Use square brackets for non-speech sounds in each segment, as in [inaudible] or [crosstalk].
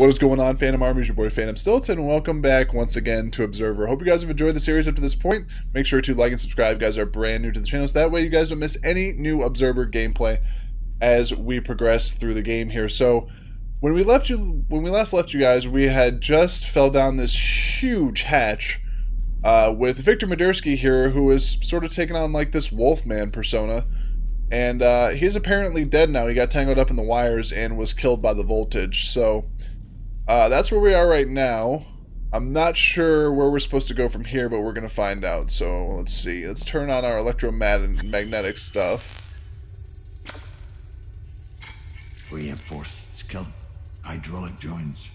What is going on, Phantom Armies? Your boy Phantom Stiltz, and welcome back once again to Observer. Hope you guys have enjoyed the series up to this point. Make sure to like and subscribe. You guys are brand new to the channel, so that way you guys don't miss any new Observer gameplay as we progress through the game here. So, when we left you, when we last left you guys, we had just fell down this huge hatch uh, with Victor Madursky here, who is sort of taking on like this Wolfman persona. And uh, he's apparently dead now. He got tangled up in the wires and was killed by the voltage. So, uh, that's where we are right now. I'm not sure where we're supposed to go from here, but we're going to find out. So let's see. Let's turn on our electromagnetic stuff. Reinforced skeleton. Hydraulic joints.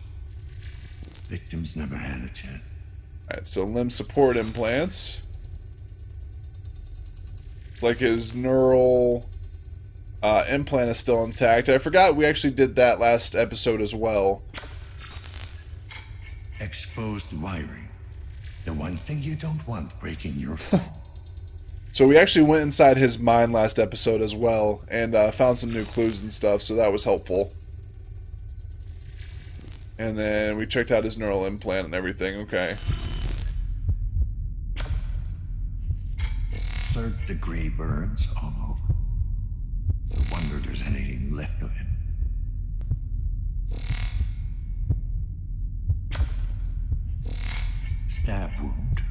Victims never had a chance. Alright, so limb support implants. It's like his neural uh, implant is still intact. I forgot we actually did that last episode as well exposed wiring. The one thing you don't want breaking your [laughs] fall. so we actually went inside his mind last episode as well and uh, found some new clues and stuff, so that was helpful. And then we checked out his neural implant and everything. Okay. Third degree burns all over. No wonder there's anything left of him. Stab wound,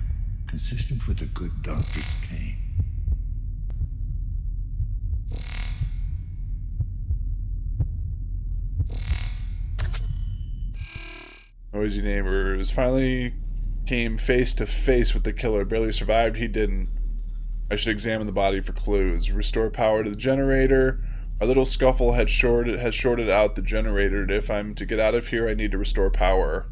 consistent with a good doctor's cane. Noisy neighbors finally came face to face with the killer. Barely survived. He didn't. I should examine the body for clues. Restore power to the generator. Our little scuffle had shorted has shorted out the generator. If I'm to get out of here, I need to restore power.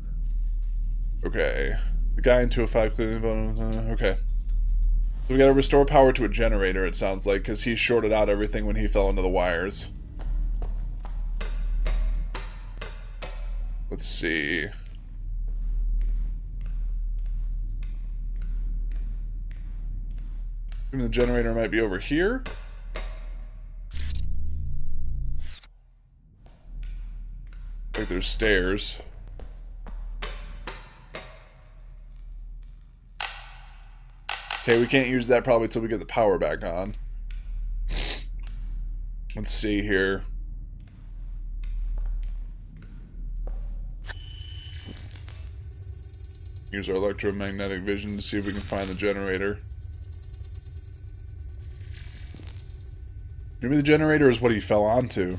Okay. The guy in 205 clearly... Uh, okay. So we gotta restore power to a generator, it sounds like, because he shorted out everything when he fell into the wires. Let's see. the generator might be over here. Like there's stairs. Okay, we can't use that probably until we get the power back on. Let's see here. Use our electromagnetic vision to see if we can find the generator. Maybe the generator is what he fell onto.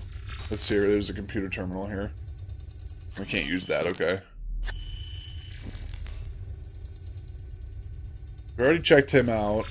Let's see here. There's a computer terminal here. We can't use that, okay. We already checked him out.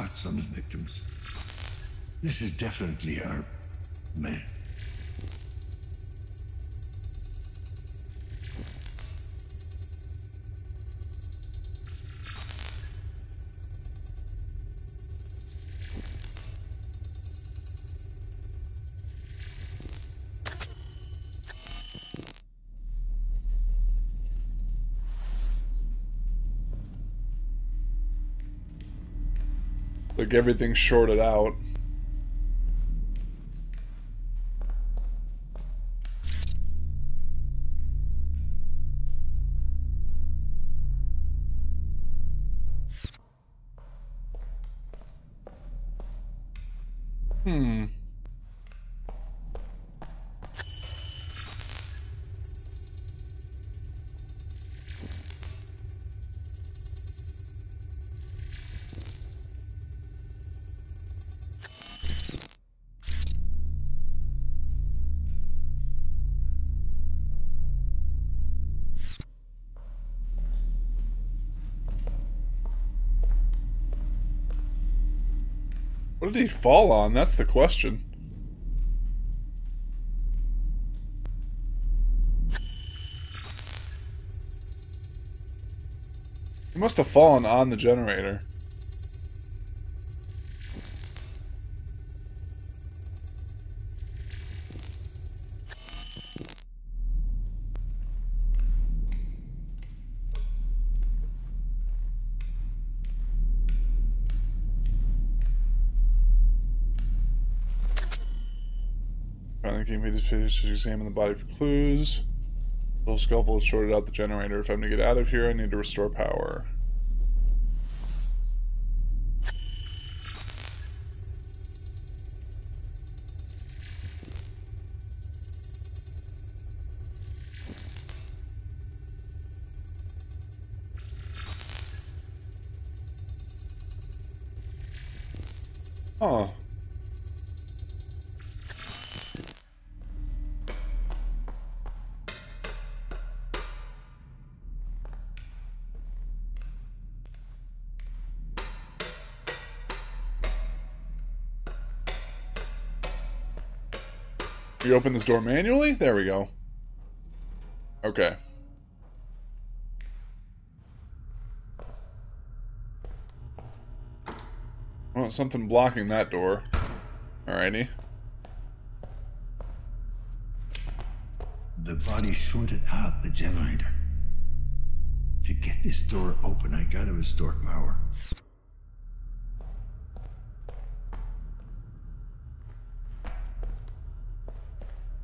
Cuts on the victims. This is definitely our man. Like everything's shorted out. What did he fall on? That's the question. He must have fallen on the generator. His to examine the body for clues. Little Scuffle has shorted out the generator. If I'm to get out of here, I need to restore power. Oh. You open this door manually? There we go. Okay. Well, something blocking that door. Alrighty. The body shorted out the generator. To get this door open, I gotta restore power.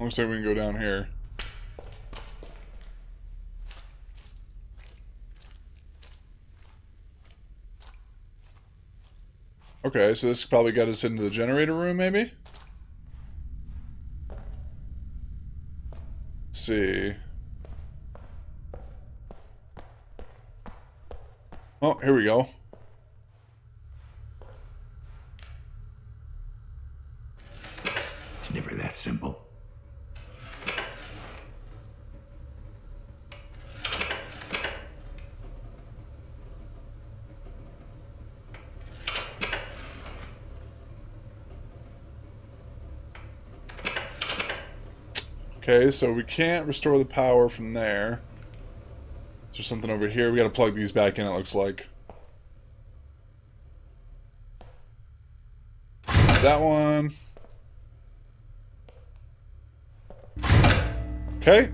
Looks like we can go down here. Okay, so this probably got us into the generator room, maybe? Let's see. Oh, here we go. It's never that simple. Okay, so we can't restore the power from there. There's something over here. We gotta plug these back in, it looks like. That one. Okay.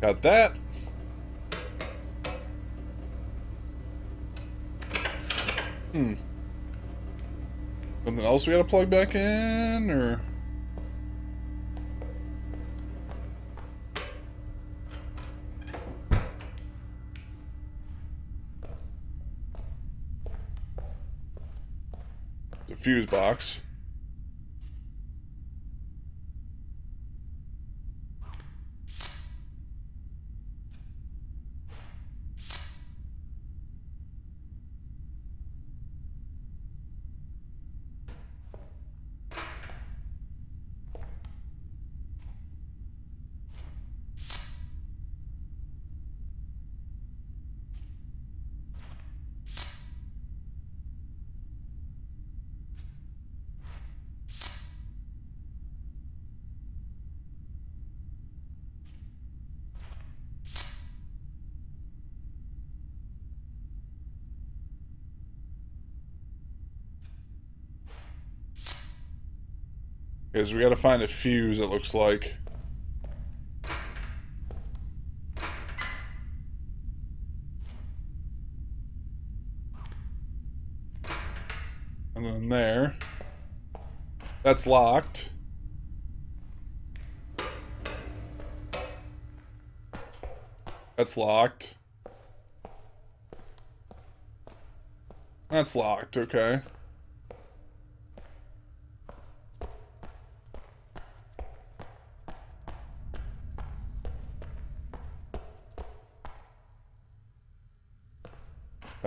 Got that. Hmm. Something else we gotta plug back in, or... fuse box. So we gotta find a fuse, it looks like. And then there. That's locked. That's locked. That's locked, okay.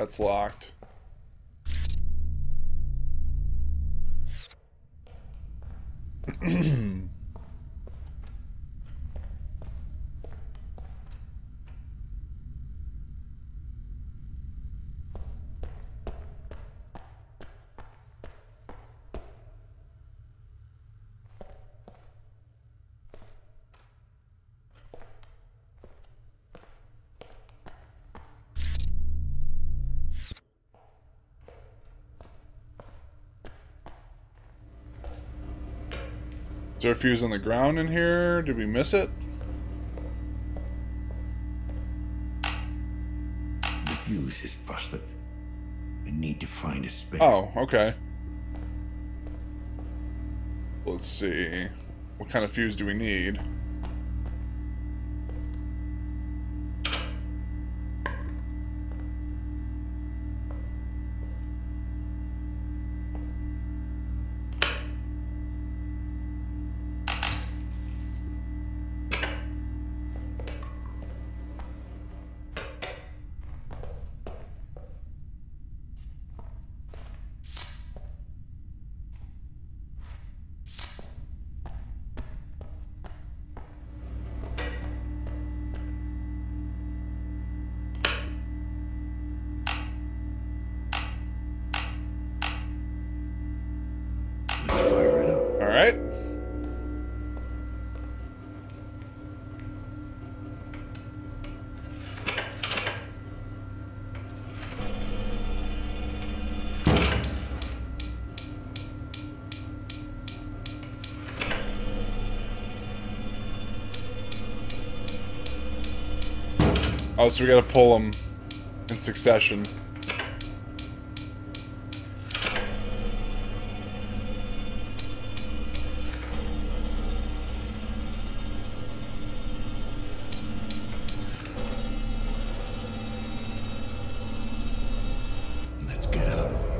it's locked. [clears throat] Is there a fuse on the ground in here? Did we miss it? The fuse is busted. We need to find a spare. Oh, okay. Let's see. What kind of fuse do we need? Oh, so we gotta pull them in succession. Let's get out of here.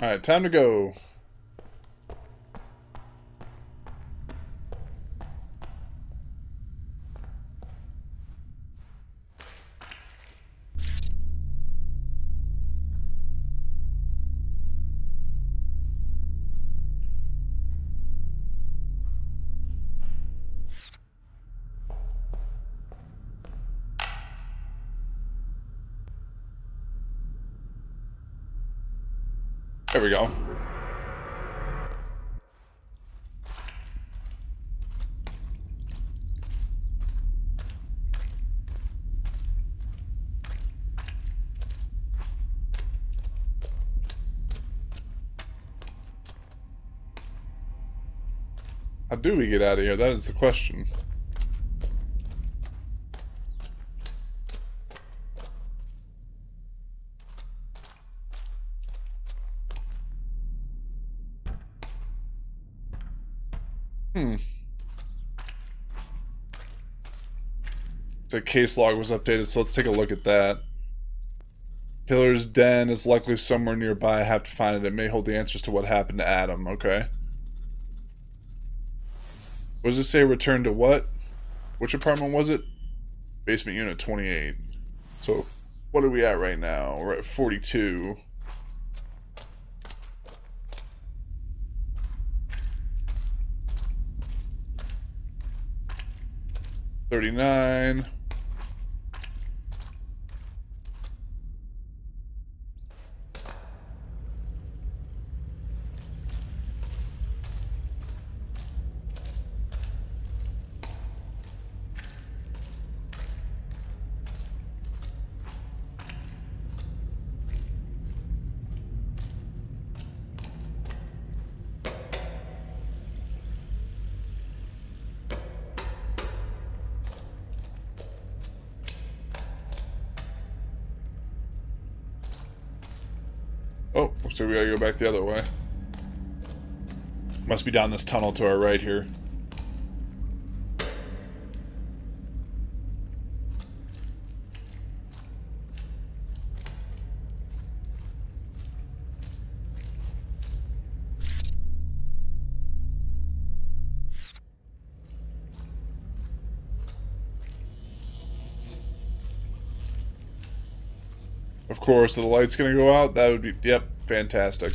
All right, time to go. There we go. How do we get out of here? That is the question. Hmm. The case log was updated, so let's take a look at that. Killer's den is likely somewhere nearby. I have to find it. It may hold the answers to what happened to Adam. Okay. What does it say? Return to what? Which apartment was it? Basement unit 28. So, what are we at right now? We're at 42. Thirty-nine. Like we gotta go back the other way. Must be down this tunnel to our right here. Of course, so the light's gonna go out. That would be, yep, fantastic.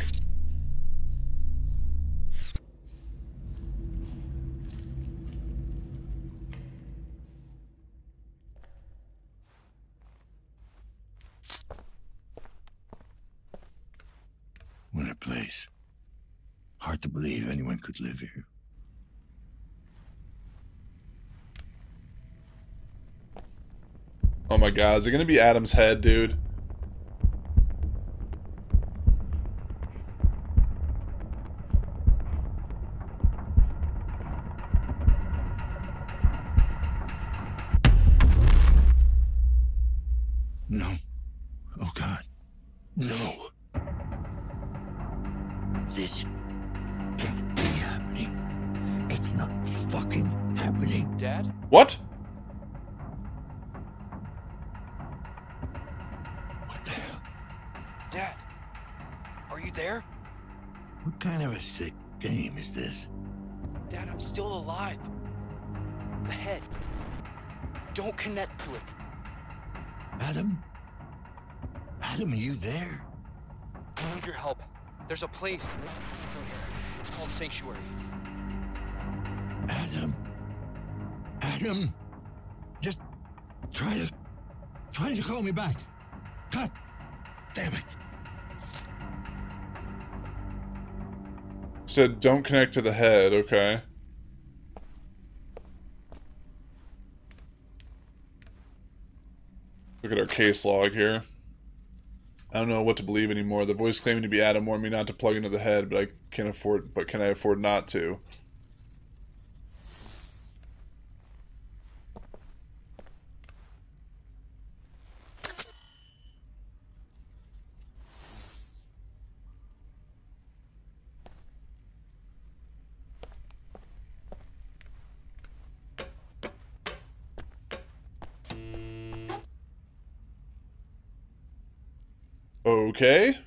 What a place. Hard to believe anyone could live here. Oh my god, is it gonna be Adam's head, dude? Dad? Are you there? What kind of a sick game is this? Dad, I'm still alive. The head. Don't connect to it. Adam? Adam, are you there? I need your help. There's a place. It's called Sanctuary. Adam? Adam? Just try to. try to call me back. God damn it. Said don't connect to the head, okay. Look at our case log here. I don't know what to believe anymore. The voice claiming to be Adam warned me not to plug into the head, but I can't afford but can I afford not to? Okay.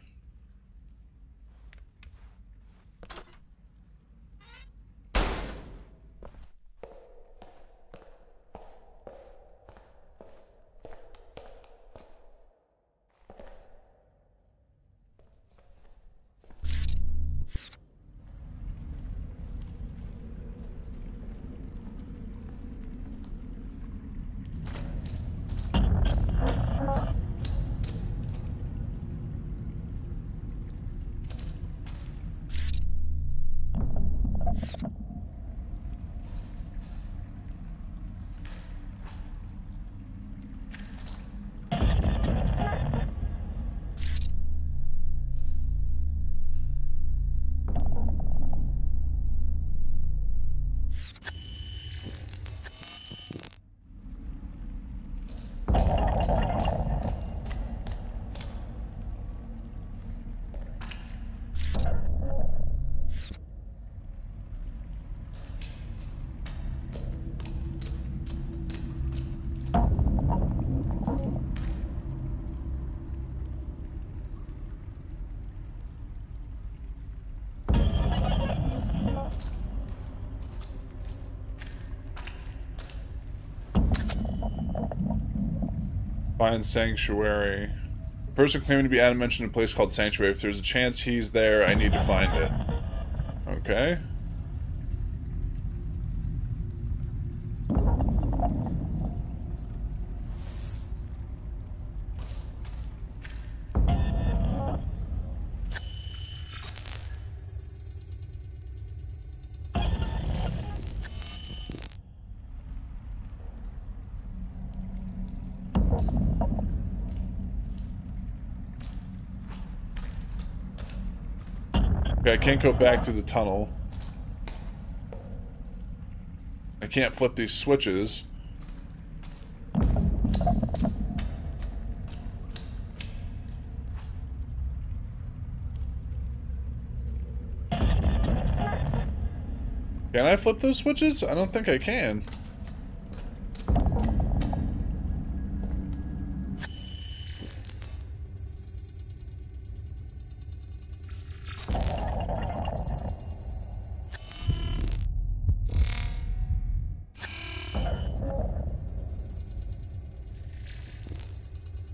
Find Sanctuary. Person claiming to be Adam mentioned a place called Sanctuary. If there's a chance he's there, I need to find it. Okay. Can't go back through the tunnel. I can't flip these switches. Can I flip those switches? I don't think I can.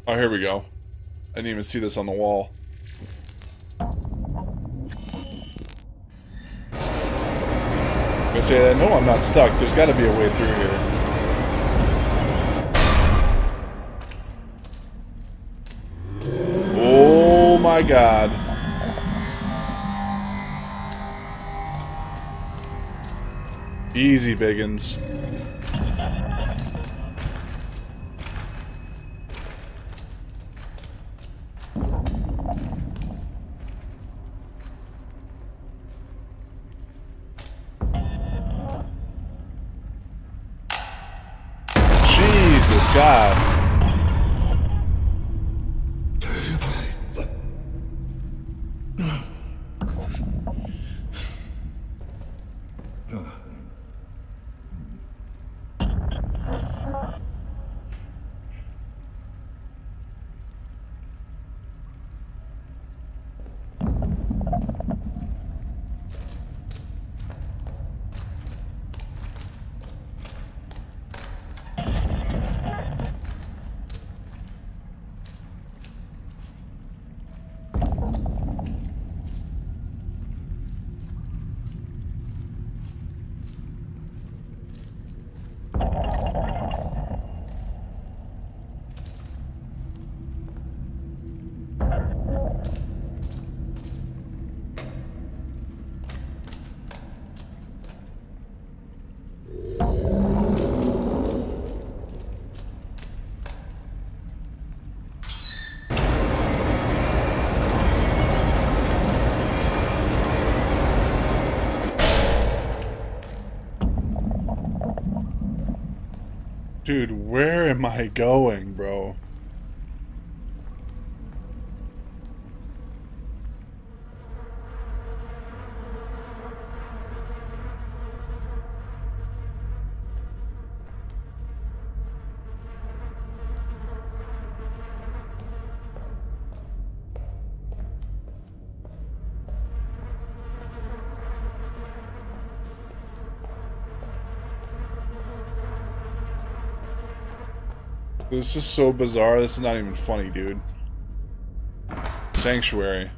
Oh, here we go. I didn't even see this on the wall. Gonna say that. No, I'm not stuck. There's got to be a way through here. Oh my god. Easy, Biggins. life. Dude, where am I going, bro? This is so bizarre. This is not even funny, dude. Sanctuary.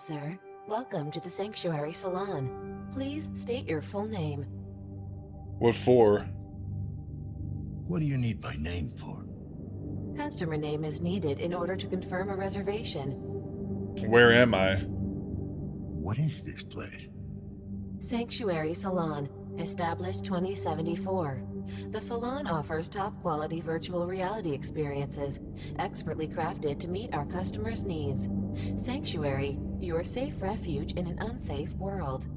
Sir. Welcome to the Sanctuary Salon. Please state your full name. What for? What do you need my name for? Customer name is needed in order to confirm a reservation. Where am I? What is this place? Sanctuary Salon, established 2074. The salon offers top quality virtual reality experiences, expertly crafted to meet our customers' needs. Sanctuary, your safe refuge in an unsafe world.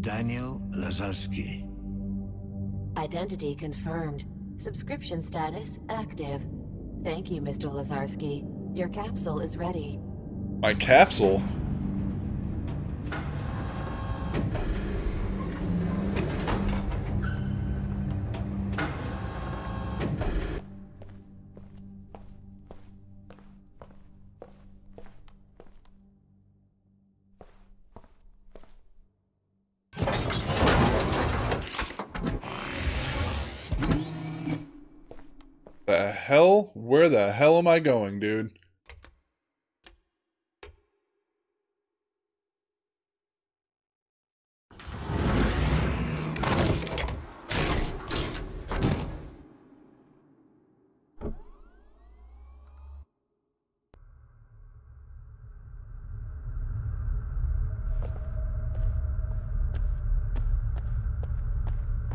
Daniel Lazarski. Identity confirmed. Subscription status active. Thank you, Mr. Lazarski. Your capsule is ready. My capsule? Hell am I going, dude?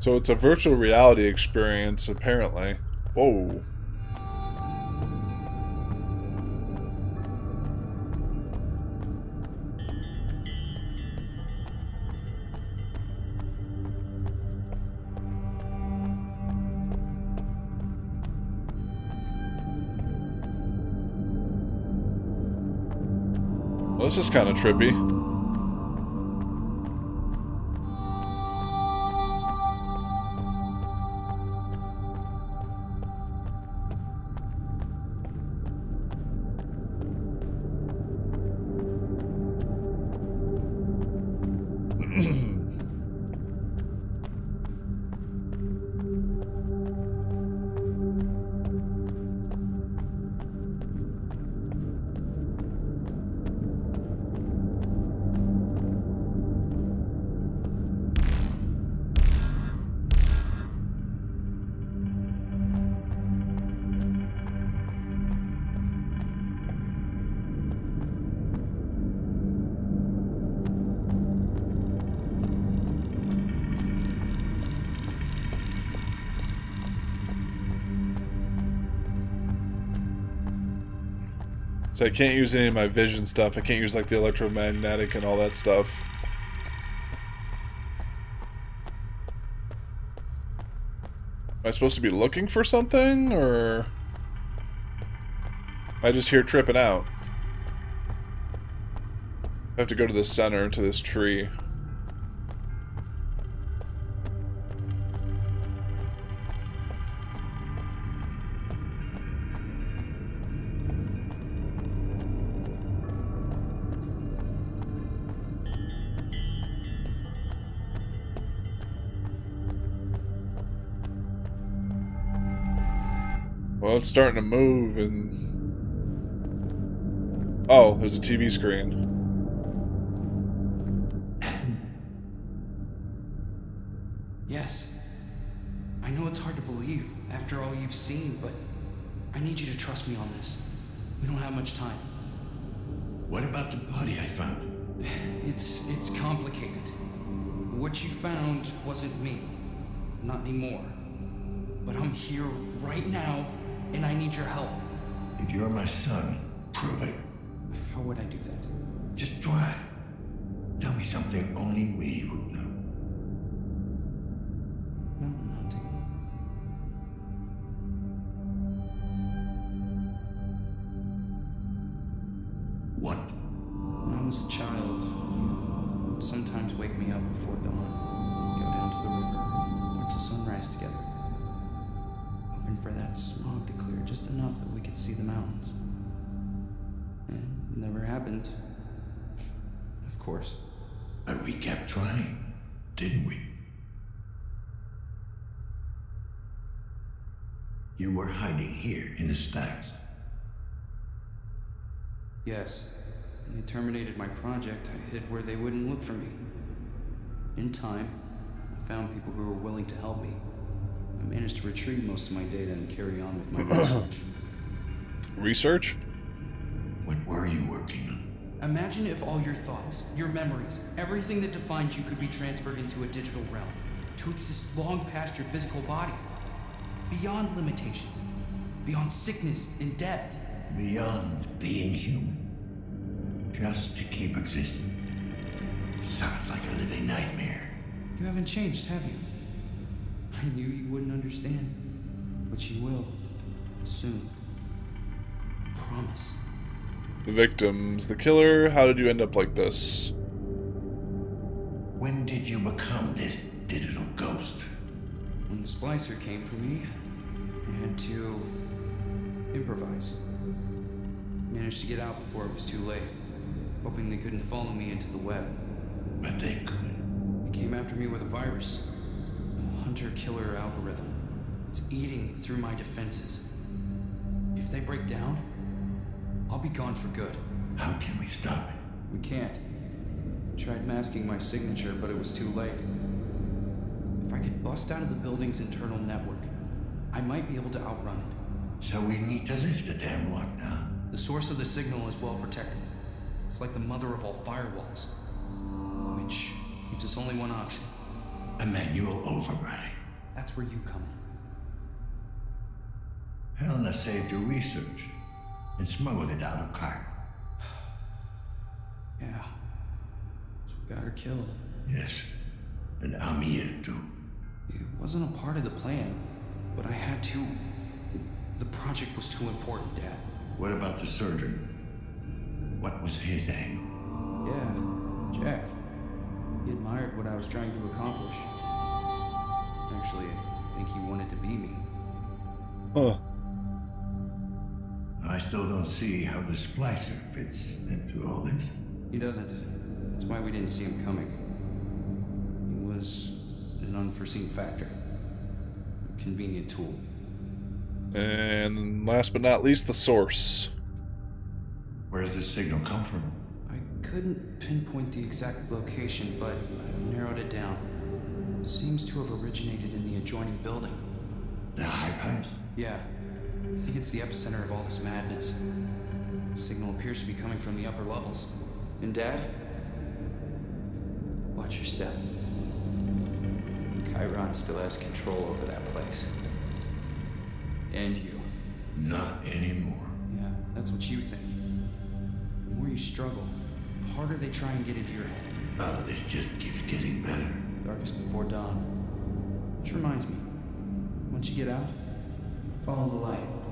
So it's a virtual reality experience, apparently. Whoa. This is kind of trippy. I can't use any of my vision stuff. I can't use like the electromagnetic and all that stuff. Am I supposed to be looking for something, or... I just hear tripping out. I have to go to the center, to this tree. Well, it's starting to move and... Oh, there's a TV screen. Yes. I know it's hard to believe after all you've seen, but I need you to trust me on this. We don't have much time. What about the body I found? [sighs] It's it's complicated. What you found wasn't me. Not anymore. But I'm here right now, and I need your help. If you're my son, prove it. How would I do that? Just try. Tell me something only we would know. Mountain hunting. What? When I was a child, you would sometimes wake me up before dawn, go down to the river, watch the sunrise together. Hoping for that smog to clear just enough that we could see the mountains. And it never happened. Of course. But we kept trying, didn't we? You were hiding here in the stacks. Yes. When they terminated my project, I hid where they wouldn't look for me. In time, I found people who were willing to help me. I managed to retrieve most of my data and carry on with my [clears throat] research. Research? When were you working? Imagine if all your thoughts, your memories, everything that defines you could be transferred into a digital realm, to exist long past your physical body, beyond limitations, beyond sickness and death. Beyond being human. Just to keep existing. Sounds like a living nightmare. You haven't changed, have you? I knew you wouldn't understand, but you will. Soon. I promise. The victims, the killer, how did you end up like this? When did you become this digital ghost? When the splicer came for me, I had to improvise. Managed to get out before it was too late, hoping they couldn't follow me into the web. But they could. They came after me with a virus, a hunter-killer algorithm. It's eating through my defenses. If they break down, I'll be gone for good. How can we stop it? We can't. Tried masking my signature, but it was too late. If I could bust out of the building's internal network, I might be able to outrun it. So we need to lift the damn lockdown. The source of the signal is well protected. It's like the mother of all firewalls. Which leaves us only one option. A manual override. That's where you come in. Helena saved your research and smuggled it out of Chiron. [sighs] Yeah. So we got her killed. Yes. And Amir, too. It wasn't a part of the plan, but I had to. The project was too important, Dad. What about the surgeon? What was his angle? Yeah, Jack. He admired what I was trying to accomplish. Actually, I think he wanted to be me. Huh. I still don't see how the splicer fits into all this. He doesn't. That's why we didn't see him coming. He was an unforeseen factor. A convenient tool. And last but not least, the source. Where does the signal come from? I couldn't pinpoint the exact location, but I've narrowed it down. Seems to have originated in the adjoining building. The high rise? Yeah, I think it's the epicenter of all this madness. Signal appears to be coming from the upper levels. And Dad? Watch your step. Chiron still has control over that place. And you. Not anymore. Yeah, that's what you think. The more you struggle, harder they try and get into your head. Oh, this just keeps getting better. Darkest before dawn. Which reminds me, Once you get out, follow the light.